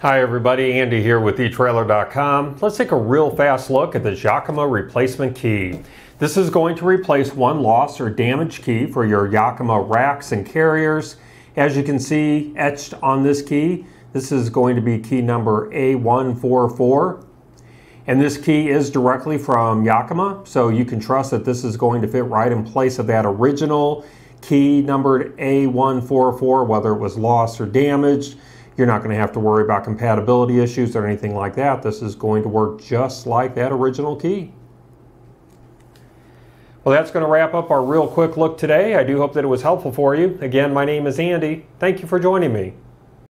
Hi everybody, Andy here with eTrailer.com. Let's take a real fast look at the Yakima replacement key. This is going to replace one lost or damaged key for your Yakima racks and carriers. As you can see etched on this key, this is going to be key number A144. And this key is directly from Yakima, so you can trust that this is going to fit right in place of that original key numbered A144, whether it was lost or damaged. You're not going to have to worry about compatibility issues or anything like that. This is going to work just like that original key. Well, that's going to wrap up our real quick look today. I do hope that it was helpful for you. Again, my name is Andy. Thank you for joining me.